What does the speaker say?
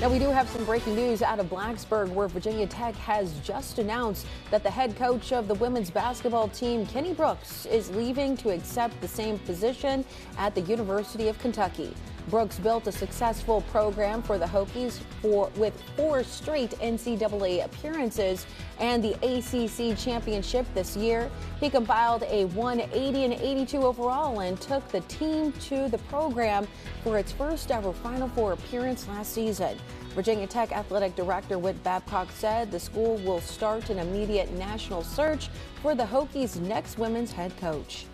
Now, we do have some breaking news out of Blacksburg where Virginia Tech has just announced that the head coach of the women's basketball team, Kenny Brooks, is leaving to accept the same position at the University of Kentucky. Brooks built a successful program for the Hokies for, with four straight NCAA appearances and the ACC championship this year. He compiled a 180 and 82 overall and took the team to the program for its first ever Final Four appearance last season. Virginia Tech Athletic Director Whit Babcock said the school will start an immediate national search for the Hokies' next women's head coach.